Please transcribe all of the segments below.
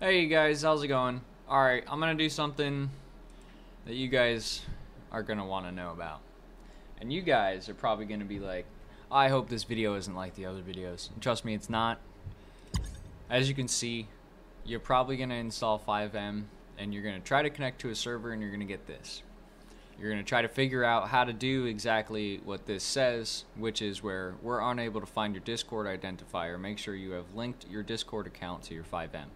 Hey guys, how's it going? Alright, I'm gonna do something that you guys are gonna wanna know about. And you guys are probably gonna be like, I hope this video isn't like the other videos. And trust me, it's not. As you can see, you're probably gonna install FiveM and you're gonna try to connect to a server and you're gonna get this. You're to try to figure out how to do exactly what this says, which is where we're unable to find your Discord identifier. Make sure you have linked your Discord account to your FiveM.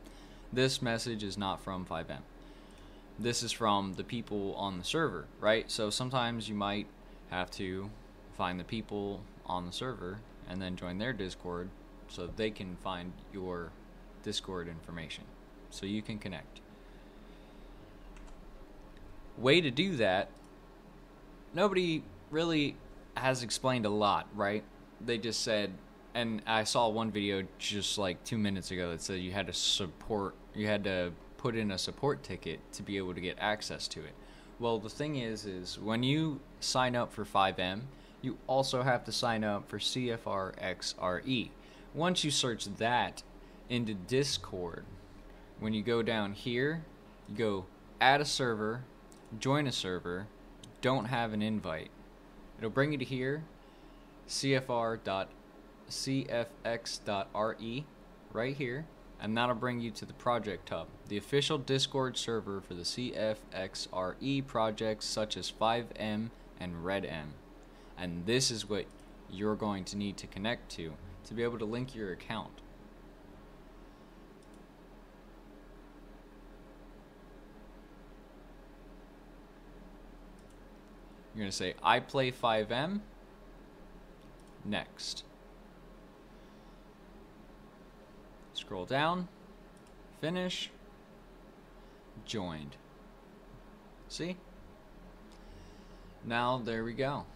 This message is not from FiveM. This is from the people on the server, right? So sometimes you might have to find the people on the server and then join their Discord so they can find your Discord information so you can connect. Way to do that nobody really has explained a lot, right? They just said, and I saw one video just like two minutes ago that said you had to support, you had to put in a support ticket to be able to get access to it. Well, the thing is, is when you sign up for FiveM, you also have to sign up for CFXRE. Once you search that into Discord, when you go down here, you go add a server, join a server, don't have an invite. It'll bring you to here, cfr.cfx.re, right here, and that'll bring you to the project hub, the official Discord server for the CFXRE projects such as FiveM and RedM. And this is what you're going to need to connect to to be able to link your account. You're going to say, I play FiveM. Next. Scroll down. Finish. Joined. See? Now, there we go.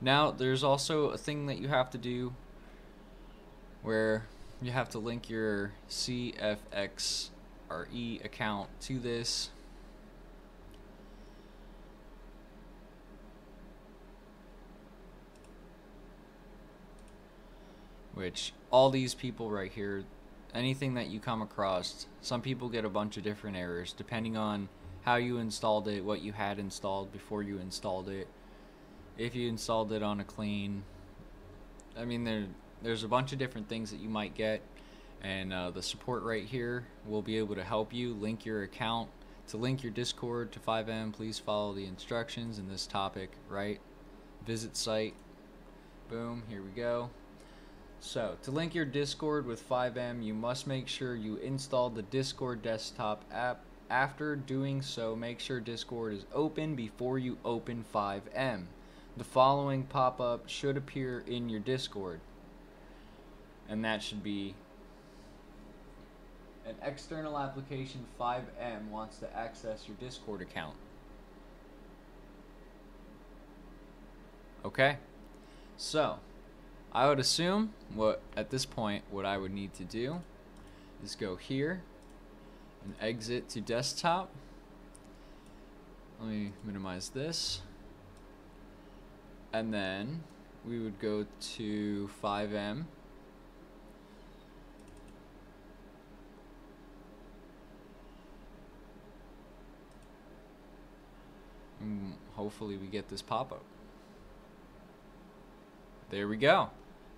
Now, there's also a thing that you have to do where you have to link your CFXRE account to this which all these people right here, anything that you come across, some people get a bunch of different errors depending on how you installed it, what you had installed before you installed it, if you installed it on a clean. I mean, there there's a bunch of different things that you might get, and uh, the support right here will be able to help you link your account. To link your Discord to FiveM, please follow the instructions in this topic, right? Visit site. Boom, here we go. So, to link your Discord with FiveM, you must make sure you install the Discord desktop app. After doing so, make sure Discord is open before you open FiveM. The following pop up should appear in your Discord, and that should be an external application FiveM wants to access your Discord account. Okay, so I would assume what at this point what I would need to do is go here and exit to desktop. Let me minimize this. And then we would go to FiveM. And hopefully we get this pop-up. There we go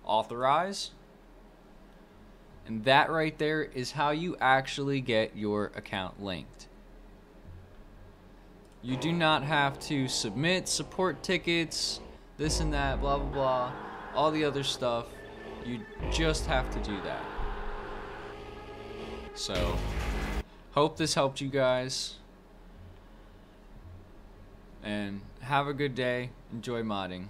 authorize. And that right there is how you actually get your account linked. You do not have to submit support tickets, this and that, blah, blah, blah, all the other stuff. You just have to do that. So, hope this helped you guys. And have a good day. Enjoy modding.